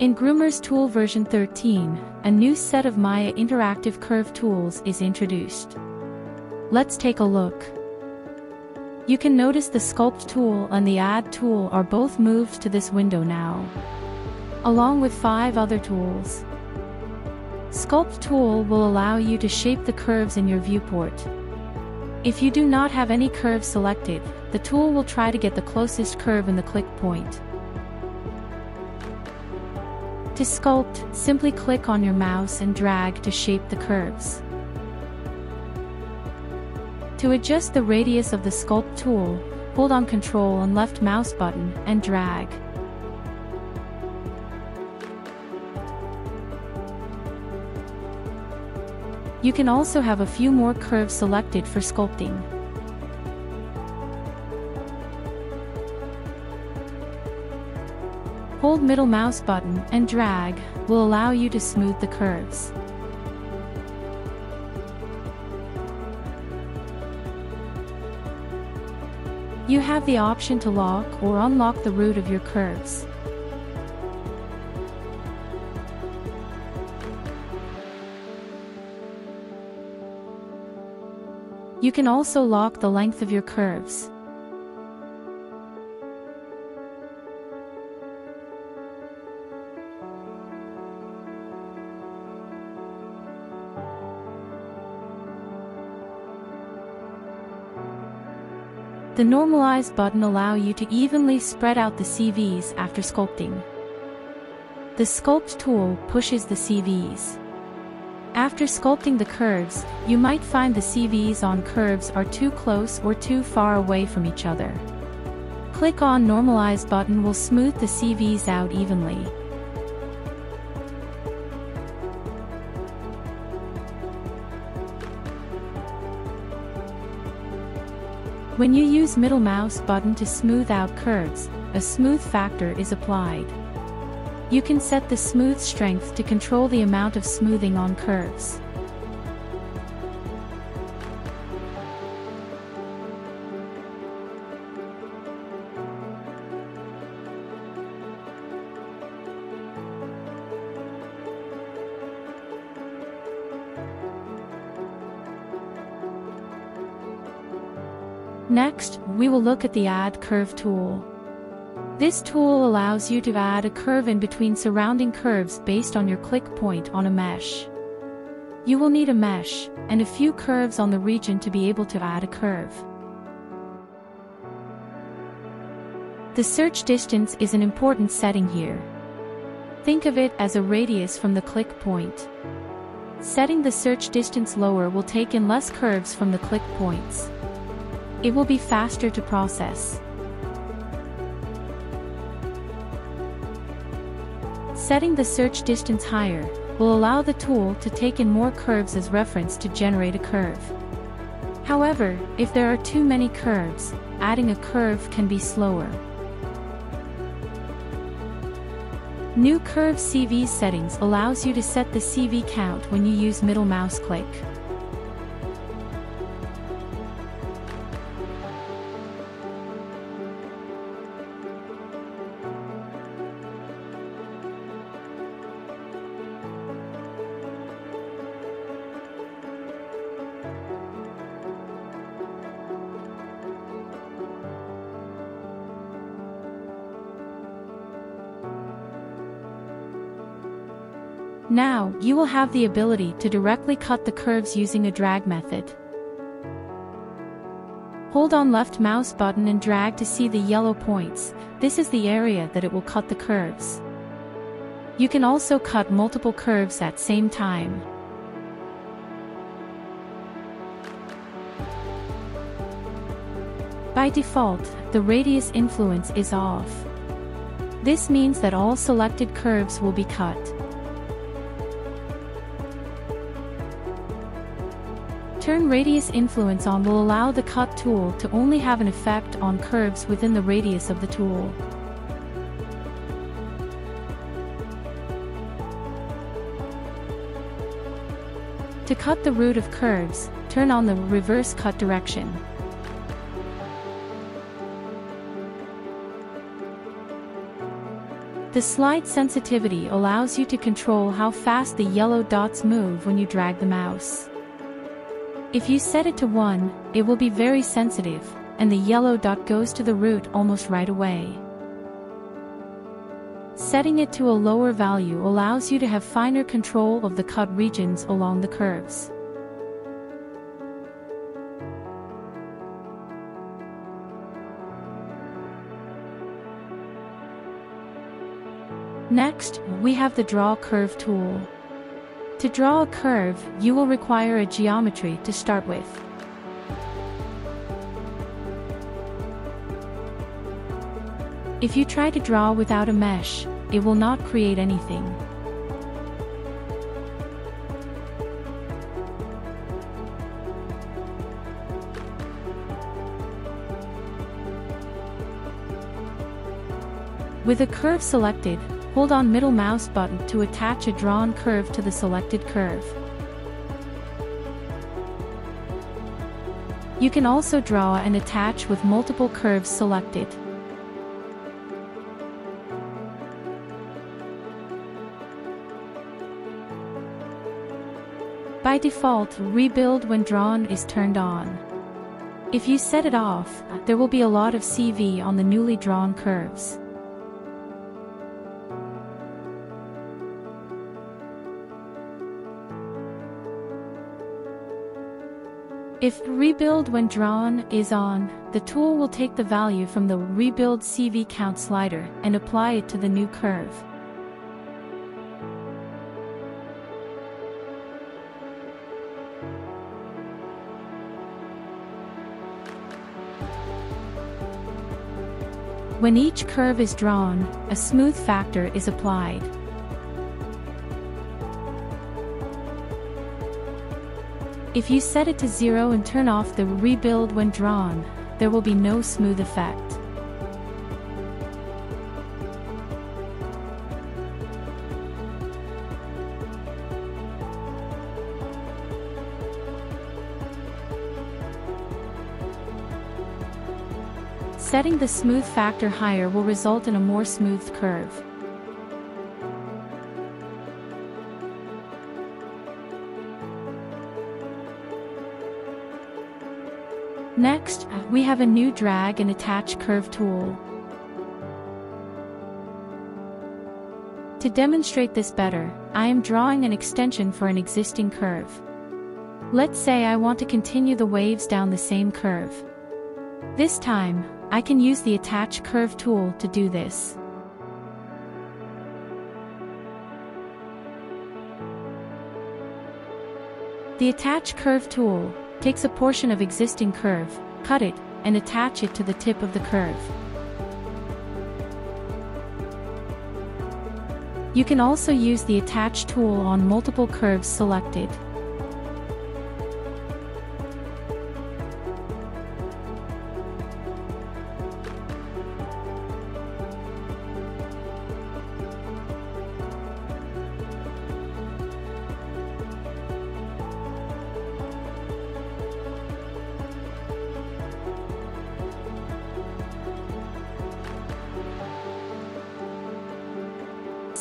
In Groomer's Tool version 13, a new set of Maya interactive curve tools is introduced. Let's take a look. You can notice the Sculpt tool and the Add tool are both moved to this window now. Along with five other tools. Sculpt tool will allow you to shape the curves in your viewport. If you do not have any curves selected, the tool will try to get the closest curve in the click point. To sculpt, simply click on your mouse and drag to shape the curves. To adjust the radius of the sculpt tool, hold on Ctrl and left mouse button and drag. You can also have a few more curves selected for sculpting. Hold middle mouse button and drag will allow you to smooth the curves. You have the option to lock or unlock the root of your curves. You can also lock the length of your curves. The Normalize button allow you to evenly spread out the CVs after sculpting. The Sculpt tool pushes the CVs. After sculpting the curves, you might find the CVs on curves are too close or too far away from each other. Click on Normalize button will smooth the CVs out evenly. When you use middle mouse button to smooth out curves, a smooth factor is applied. You can set the smooth strength to control the amount of smoothing on curves. Next, we will look at the Add Curve tool. This tool allows you to add a curve in between surrounding curves based on your click point on a mesh. You will need a mesh, and a few curves on the region to be able to add a curve. The search distance is an important setting here. Think of it as a radius from the click point. Setting the search distance lower will take in less curves from the click points. It will be faster to process. Setting the search distance higher will allow the tool to take in more curves as reference to generate a curve. However, if there are too many curves, adding a curve can be slower. New Curve CV settings allows you to set the CV count when you use middle mouse click. Now, you will have the ability to directly cut the curves using a drag method. Hold on left mouse button and drag to see the yellow points, this is the area that it will cut the curves. You can also cut multiple curves at same time. By default, the radius influence is off. This means that all selected curves will be cut. Turn radius influence on will allow the cut tool to only have an effect on curves within the radius of the tool. To cut the root of curves, turn on the reverse cut direction. The slide sensitivity allows you to control how fast the yellow dots move when you drag the mouse. If you set it to 1, it will be very sensitive, and the yellow dot goes to the root almost right away. Setting it to a lower value allows you to have finer control of the cut regions along the curves. Next, we have the Draw Curve tool. To draw a curve, you will require a geometry to start with. If you try to draw without a mesh, it will not create anything. With a curve selected, hold on middle mouse button to attach a drawn curve to the selected curve. You can also draw and attach with multiple curves selected. By default, Rebuild when drawn is turned on. If you set it off, there will be a lot of CV on the newly drawn curves. If Rebuild when drawn is on, the tool will take the value from the Rebuild CV count slider and apply it to the new curve. When each curve is drawn, a smooth factor is applied. If you set it to zero and turn off the rebuild when drawn, there will be no smooth effect. Setting the smooth factor higher will result in a more smooth curve. Next, we have a new drag and attach curve tool. To demonstrate this better, I am drawing an extension for an existing curve. Let's say I want to continue the waves down the same curve. This time, I can use the Attach Curve tool to do this. The Attach Curve tool takes a portion of existing curve, cut it, and attach it to the tip of the curve. You can also use the Attach tool on multiple curves selected.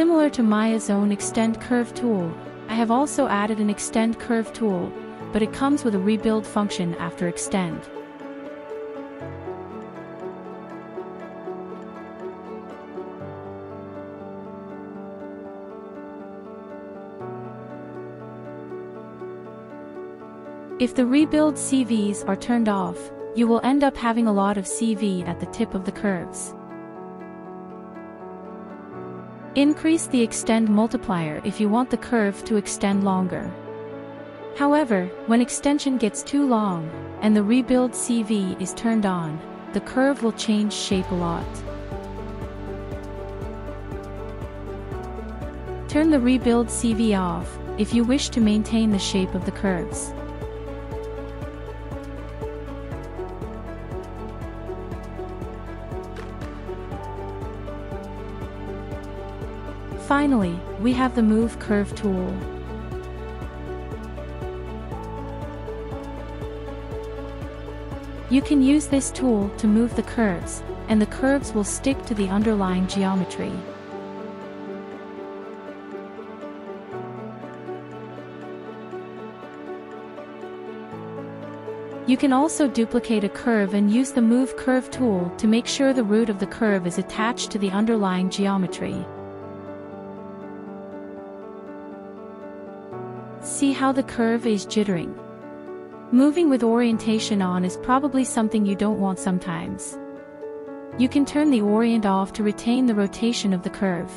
Similar to Maya's own Extend Curve tool, I have also added an Extend Curve tool, but it comes with a rebuild function after Extend. If the rebuild CVs are turned off, you will end up having a lot of CV at the tip of the curves. Increase the extend multiplier if you want the curve to extend longer. However, when extension gets too long, and the rebuild CV is turned on, the curve will change shape a lot. Turn the rebuild CV off, if you wish to maintain the shape of the curves. Finally, we have the Move Curve tool. You can use this tool to move the curves, and the curves will stick to the underlying geometry. You can also duplicate a curve and use the Move Curve tool to make sure the root of the curve is attached to the underlying geometry. See how the curve is jittering? Moving with orientation on is probably something you don't want sometimes. You can turn the orient off to retain the rotation of the curve.